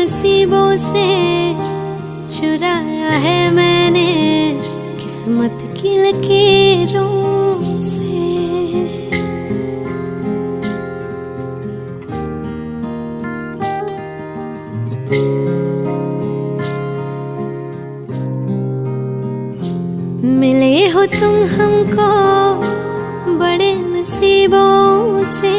नसीबों से। चुराया है मैंने किस्मत की लकीरों मिले हो तुम हमको बड़े नसीबों से।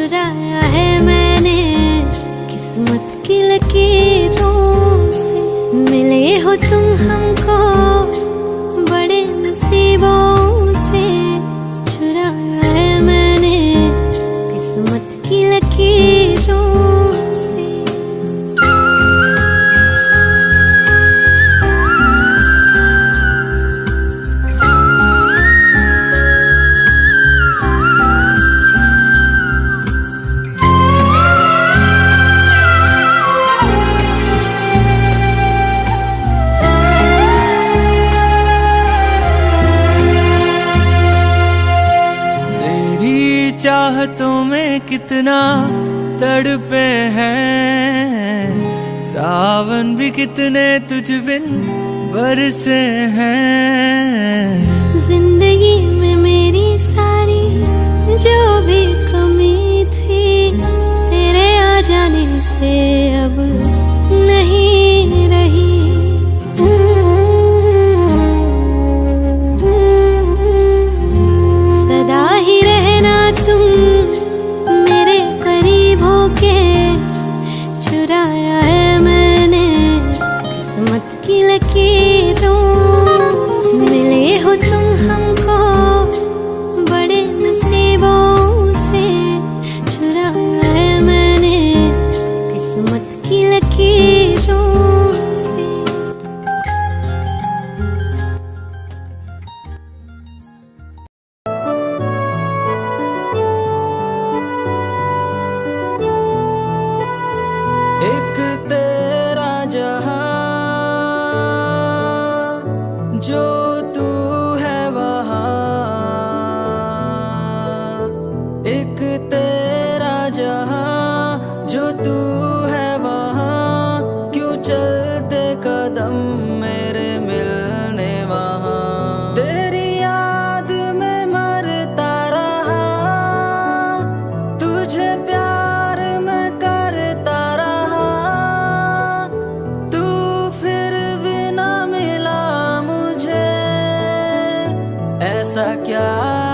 चुराया है मैंने किस्मत की लकीरों से। मिले हो तुम हमको बड़े नसीबों से। चुराया है मैंने किस्मत की लकीरों चाहतों में कितना तड़पे हैं। सावन भी कितने तुझ बिन बरसे हैं। ज़िंदगी में मेरी सारी जो भी कमी थी, तेरे आ जाने से अब da ऐसा क्या